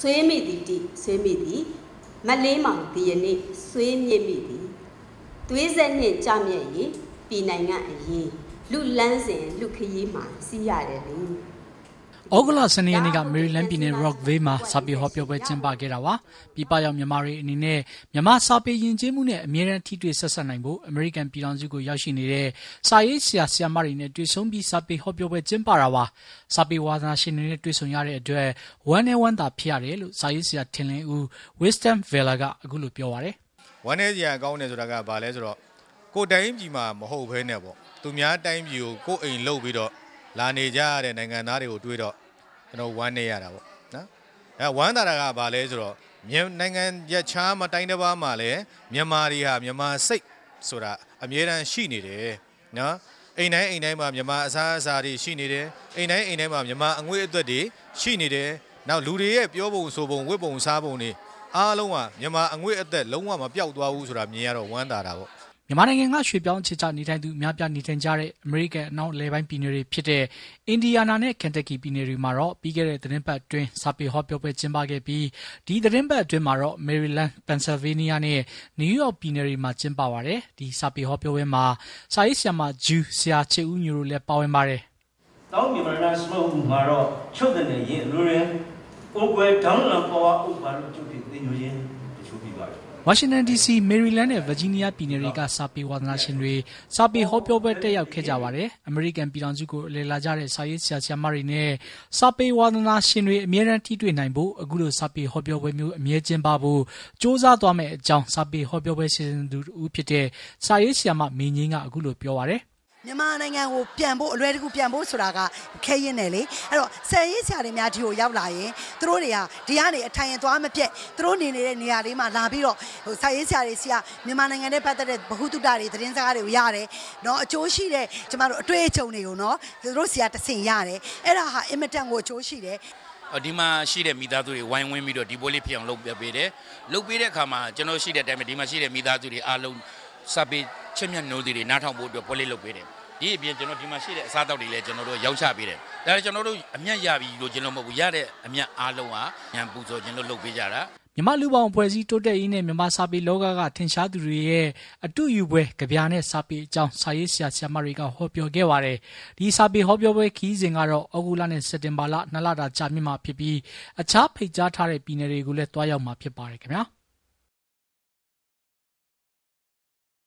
ဆွေးမိသည်တိဆွေးမိသည်မလေးမောင်ဒီယနေ့ဆွေးမြစ်မိသည်သွေးဆက်နှင့်ကြမြက်၍ပြည်နိုင်ငံအရေးလူလန်းစဉ်လူခရီးမှာစီးရတယ်လေ ဩဂုတ်လ12ရက်နေ့ကမေရီလန်းပြည်နယ် Rockville မှာစာပေဟောပြောပွဲကျင်းပခဲ့တာပါ။ပြည်ပရောက်မြန်မာတွေအနေနဲ့မြန်မာစာပေယဉ်ကျေးမှုနဲ့အမြဲတမ်းထိတွေ့ဆက်ဆက်နိုင်ဖို့အမေရိကန်ပြည်ထောင်စုကိုရောက်ရှိနေတဲ့စာရေးဆရာဆရာမတွေနဲ့တွေ့ဆုံပြီးစာပေဟောပြောပွဲကျင်းပတာပါ။စာပေဝါသနာရှင်တွေနဲ့တွေ့ဆုံရတဲ့အတွက်ဝမ်းနဲ့ဝမ်းသာဖြစ်ရတယ်လို့စာရေးဆရာထင်လင်းဦး Wisdom Villa ကအခုလိုပြောပါတယ်ဝမ်းနေစရာကောင်းတယ်ဆိုတာကဘာလဲဆိုတော့ကိုယ်တိုင်းပြည်မှာမဟုတ်ဘဲနဲ့ပေါ့သူများတိုင်းပြည်ကိုကိုယ်အိမ်လှုပ်ပြီးတော့ လာနေကြရတဲ့နိုင်ငံသားတွေကိုတွေးတော့ကျွန်တော်ဝမ်းနေရတာပေါ့နော်အဲဝမ်းသာတာကဘာလဲဆိုတော့မြန်နိုင်ငံရခြားမတိုင်းတစ်ပါးမှာလည်းမြန်မာတွေဟာမြန်မာစိတ်ဆိုတာအမြဲတမ်းရှိနေတယ်နော်အိမ်တိုင်းအိမ်တိုင်းမှာမြန်မာအစားအစာတွေရှိနေတယ်အိမ်တိုင်းအိမ်တိုင်းမှာမြန်မာအငွေ့အသက်တွေရှိနေတယ်နောက်လူတွေရဲ့ပြောပုံဆိုပုံဝတ်ပုံစားပုံတွေအားလုံးကမြန်မာအငွေ့အသက်လုံးဝမပြောက်သွားဘူးဆိုတာမြင်ရတော့ဝမ်းသာတာပေါ့ မြန်မာနိုင်ငံကရွှေပြောင်းချစ်ချနေထိုင်သူအများပြားနေထိုင်ကြတဲ့အမေရိကန်အနောက်အလယ်ပိုင်းပြည်နယ်တွေဖြစ်တဲ့အင်ဒီယာနာနဲ့ကန်တက်ကီပြည်နယ်တွေမှာတော့ပြီးခဲ့တဲ့သတင်းပတ်အတွင်းစာပေဟောပြောပွဲကျင်းပခဲ့ပြီးဒီသတင်းပတ်အတွင်းမှာတော့မေရီလန်းပန်ဆယ်ဗေးနီးယားနဲ့နယူးယောက်ပြည်နယ်တွေမှာကျင်းပပါတယ်ဒီစာပေဟောပြောပွဲမှာစာရေးဆရာမဂျူးဆရာချစ်ဦးညိုတို့လည်းပါဝင်ပါတယ်တောင်းမြန်မာနာစမုတ်မှာတော့ချုပ်တဲ့ရင်လူရယ်ကိုယ်ွယ်ဒေါင်းလန်ပေါ်ဝဥပ္ပါလို့ချုပ်ဖြစ်သိညိုခြင်းတချို့ပြပါတယ် ဝါရှင်တန် DC မေရီလန်းနဲ့ ဗာဂျီးနီးယားပြည်နယ်တွေက စာပေဝါသနာရှင်တွေ စာပေဟောပြောပွဲ တက်ရောက်ခဲ့ကြပါတယ်။အမေရိကန်ပြည်ထောင်စုကို အလည်လာကြတဲ့ စာရေးဆရာ ဆရာမတွေနဲ့ စာပေဝါသနာရှင်တွေ အမြဲတမ်း ထိတွေ့နိုင်ဖို့ အခုလို စာပေဟောပြောပွဲမျိုး အမြဲကျင်းပဖို့စ조사သွားမယ့်အကြောင်း စာပေဟောပြောပွဲ စီစဉ်သူဦးဖြစ်တဲ့ စာရေးဆရာမမင်းကြီးက အခုလို ပြောပါတယ်။ မြန်မာနိုင်ငံကိုပြန်ဖို့အလွယ်တကူပြန်ဖို့ဆိုတာကခဲရင်တယ်လေအဲ့တော့ဆယ်ရေးဆရာတွေများဒီကိုရောက်လာရင်သူတို့တွေကဒီကနေအထိုင်ရင်သွားမပြက်သူတို့နေနေတဲ့နေရာလေးမှာလာပြီးတော့ဟိုဆယ်ရေးဆရာတွေဆရာမြန်မာနိုင်ငံနဲ့ပတ်သက်တဲ့ဗဟုသုတတွေသတင်းစကားတွေကိုရတယ်เนาะအကျိုးရှိတဲ့ကျမတို့အတွေ့အကြုံတွေကိုเนาะသူတို့ဆရာတဆင်ရတယ်အဲ့ဒါဟာအင်မတန်ကိုအကျိုးရှိတယ် အော်ဒီမှာရှိတဲ့မိသားစုတွေဝိုင်းဝန်းပြီးတော့ဒီပွဲလေးဖြစ်အောင်လုပ်ပြပေးတယ်လုပ်ပေးတဲ့အခါမှာကျွန်တော်ရှိတဲ့အတိုင်းပဲဒီမှာရှိတဲ့မိသားစုတွေအားလုံးစပ်ပေး ချစ်မြတ်နိုးတွေနားထောင်ဖို့အတွက်ပွဲလေးလုပ်ပေးတယ်ဒီအပြင်ကျွန်တော်ဒီမှာရှိတဲ့အစားအသောက်တွေလည်းကျွန်တော်တို့ရောက်ချပေးတယ်ဒါလည်းကျွန်တော်တို့အမျက်ရပြီလို့ကျွန်တော်မဟုတ်ဘူးရတဲ့အမျက်အားလုံးဟာညံပူဇော်ခြင်းလို့လုပ်ပေးကြတာမြမလူပေါင်းအဖွဲ့အစည်းတိုးတက်ရေးနဲ့မြမစာပေလောကကထင်ရှားသူတွေရဲ့အတူယူပွဲကြပြနဲ့စာပေအကြောင်းစာရေးဆရာဆရာမတွေကဟောပြောခဲ့ပါတယ်။ဒီစာပေဟောပြောပွဲခီးစဉ်ကတော့ဩဂုတ်လနဲ့စက်တင်ဘာလနှစ်လတာကြာမြင့်မှာဖြစ်ပြီးအခြားဖိတ်ကြားထားတဲ့ပြည်နယ်တွေကိုလည်းတွားရောက်မှာဖြစ်ပါတယ်ခင်ဗျာ။